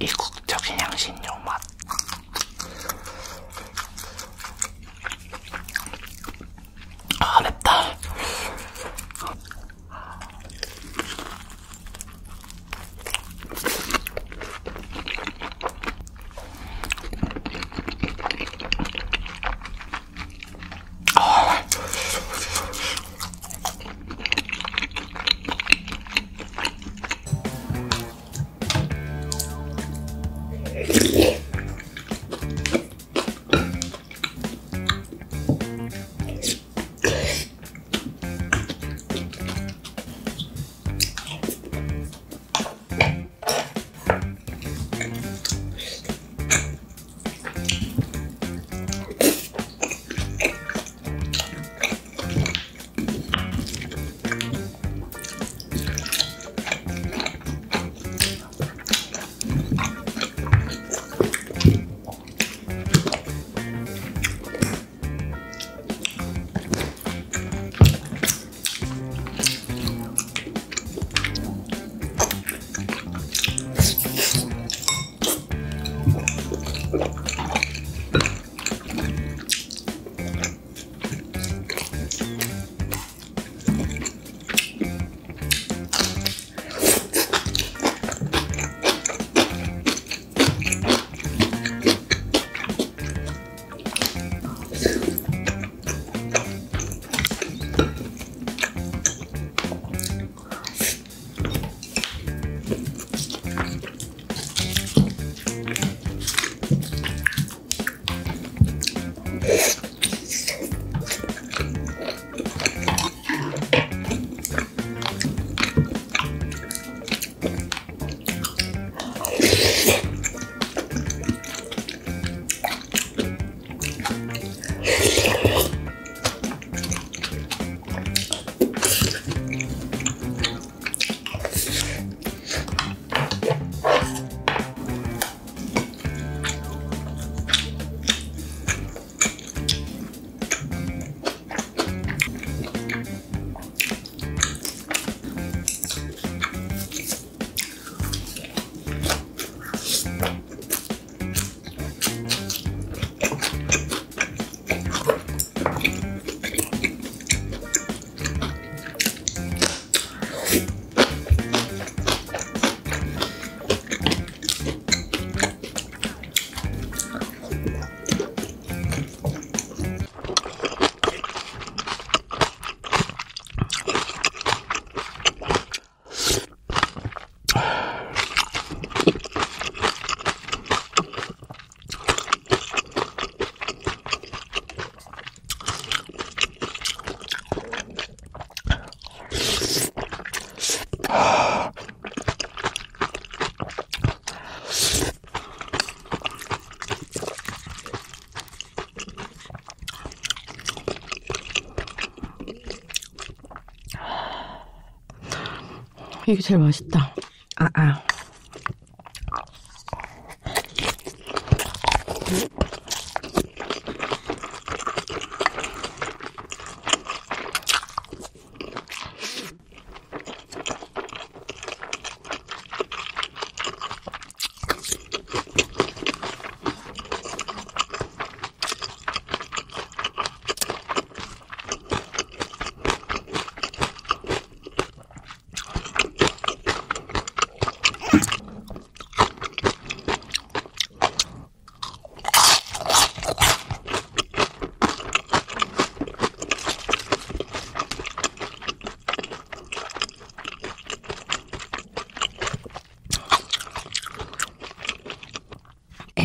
이국적인 향신료 이게 제일 맛있다. 아, 아.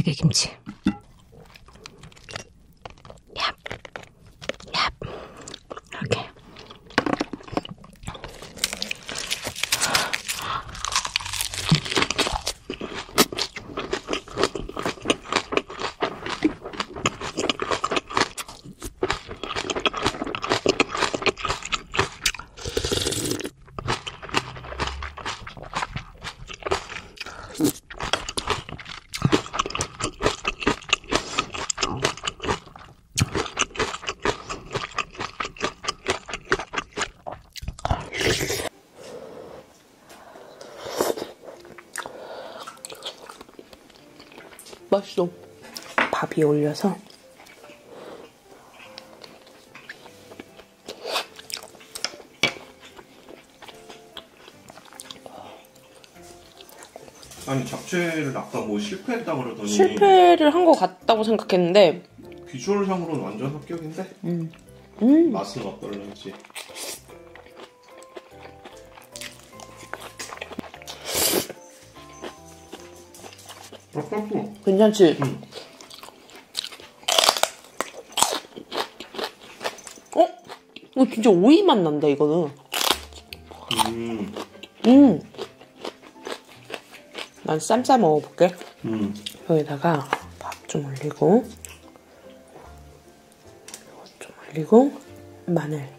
대게김치. 맛있어. 밥 위에 올려서. 아니 잡채를 아까 뭐 실패했다 그러더니 실패를 한 것 같다고 생각했는데, 비주얼상으로는 완전 합격인데 음, 맛은 어떨런지 아깝고 괜찮지? 응. 어? 이거 진짜 오이 맛 난다, 이거는. 음, 음. 난 쌈 싸 먹어볼게. 음. 여기다가 밥 좀 올리고, 이거 좀 올리고, 마늘.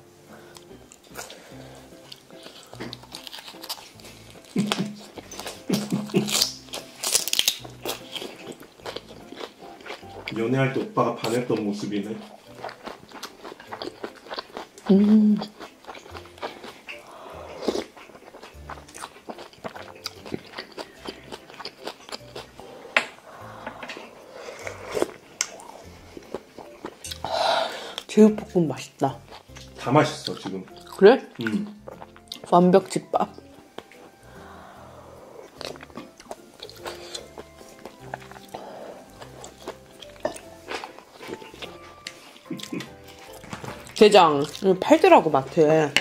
연애할 때 오빠가 반했던 모습이네 제육볶음 맛있다. 다 맛있어 지금 그래? 음. 완벽 집밥. 게장 이거 팔더라고 마트에.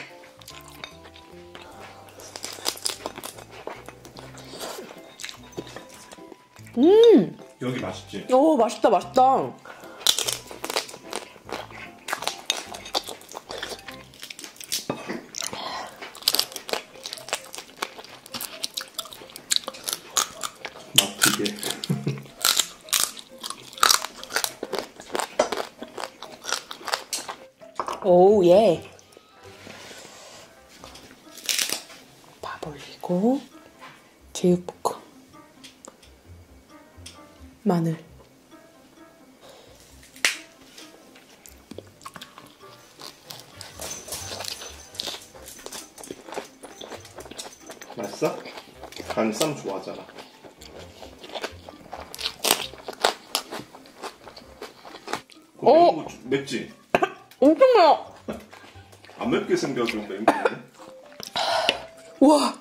여기 맛있지? 오 맛있다 맛있다. 맛있게 오 예. 밥 올리고 제육볶음 마늘 맛있어? 간쌈 좋아하잖아 그거 어? 맵지? 엄청 매워. 안 맵게 생겨서 매운 우와.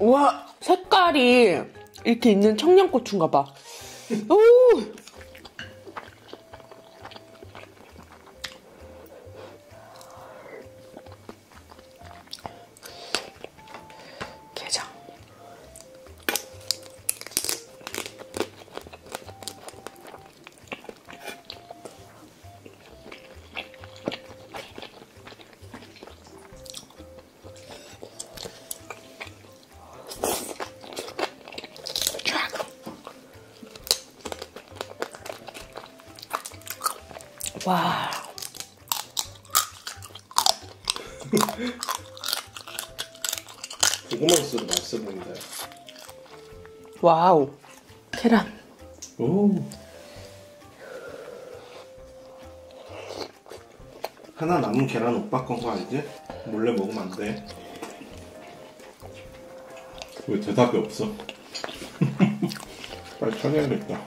우와, 색깔이 이렇게 있는 청양고추인가 봐. 오! 와. 고구마 소스도 맛있어 보인다 wow. 계란. 오 하나 남은 계란 오빠 건 거 알지? 몰래 먹으면 안 돼 왜 대답이 없어? 빨리 쳐내야겠다